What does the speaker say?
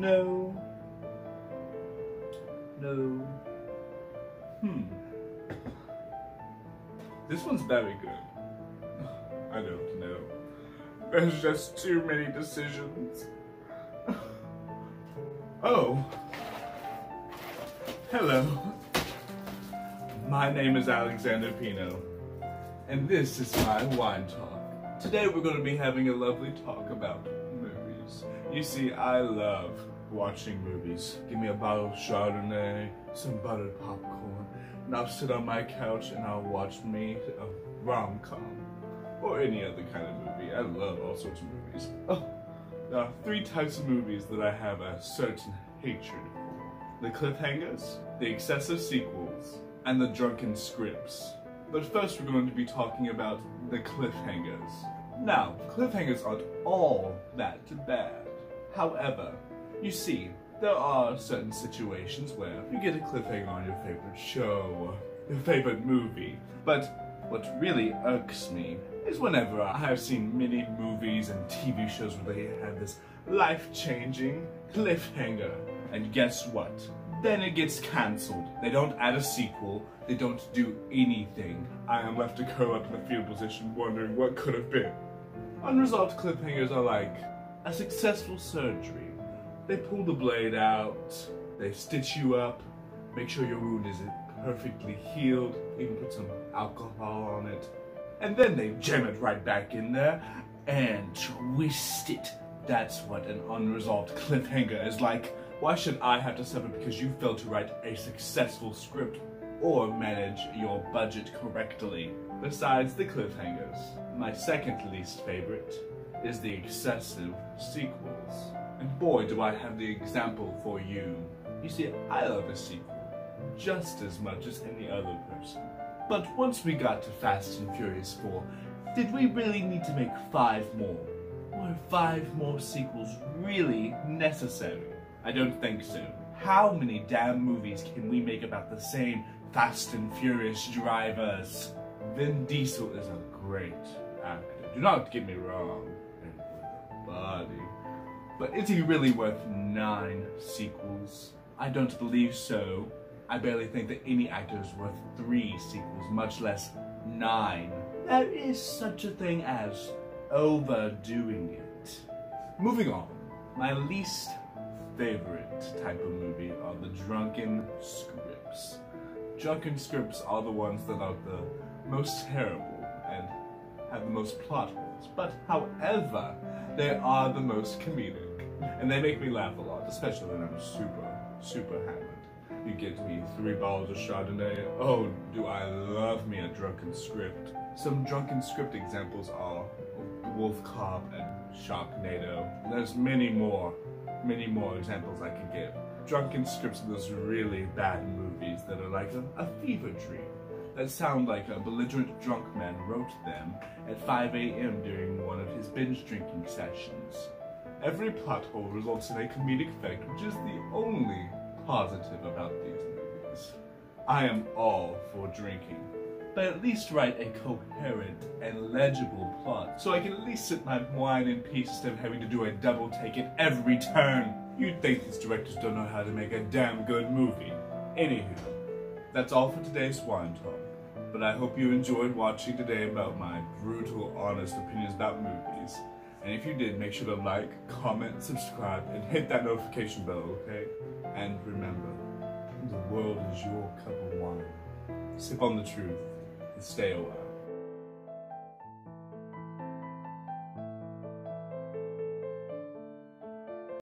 No. No. Hmm. This one's very good. I don't know. There's just too many decisions. Oh. Hello. My name is Alexander Pino, and this is my Whine Talk. Today we're going to be having a lovely talk about. You see, I love watching movies. Give me a bottle of Chardonnay, some buttered popcorn, and I'll sit on my couch and I'll watch me a rom-com or any other kind of movie. I love all sorts of movies. Oh, three types of movies that I have a certain hatred for. The cliffhangers, the excessive sequels, and the drunken scripts. But first we're going to be talking about the cliffhangers. Now, cliffhangers aren't all that bad. However, you see, there are certain situations where you get a cliffhanger on your favorite show, your favorite movie, but what really irks me is whenever I have seen many movies and TV shows where they have this life-changing cliffhanger. And guess what? Then it gets cancelled. They don't add a sequel. They don't do anything. I am left to curl up in the fetal position wondering what could have been. Unresolved cliffhangers are like a successful surgery. They pull the blade out, they stitch you up, make sure your wound is perfectly healed, even put some alcohol on it, and then they jam it right back in there and twist it. That's what an unresolved cliffhanger is like. Why should I have to suffer because you failed to write a successful script or manage your budget correctly? Besides the cliffhangers, my second least favorite is the excessive sequels. And boy, do I have the example for you. You see, I love a sequel just as much as any other person. But once we got to Fast and Furious 4, did we really need to make five more? Were five more sequels really necessary? I don't think so. How many damn movies can we make about the same Fast and Furious drivers? Vin Diesel is a great actor. Do not get me wrong. Body. But is he really worth nine sequels? I don't believe so. I barely think that any actor is worth three sequels, much less nine. There is such a thing as overdoing it. Moving on, my least favorite type of movie are the drunken scripts. Drunken scripts are the ones that are the most terrible and have the most plot holes, but however, they are the most comedic. And they make me laugh a lot, especially when I'm super, super hammered. You get me three bottles of Chardonnay. Oh, do I love me a drunken script. Some drunken script examples are WolfCop and Sharknado. There's many more, many more examples I could give. Drunken scripts of those really bad movies that are like a, a fever dream. That sound like a belligerent drunk man wrote them at 5 a.m. during one of his binge drinking sessions. Every plot hole results in a comedic effect, which is the only positive about these movies. I am all for drinking, but at least write a coherent and legible plot, so I can at least sip my wine in peace instead of having to do a double take at every turn. You'd think these directors don't know how to make a damn good movie. Anywho, that's all for today's Whine Talk. But I hope you enjoyed watching today about my brutal, honest opinions about movies. And if you did, make sure to like, comment, subscribe, and hit that notification bell, okay? And remember, the world is your cup of wine. Sip on the truth and stay a while.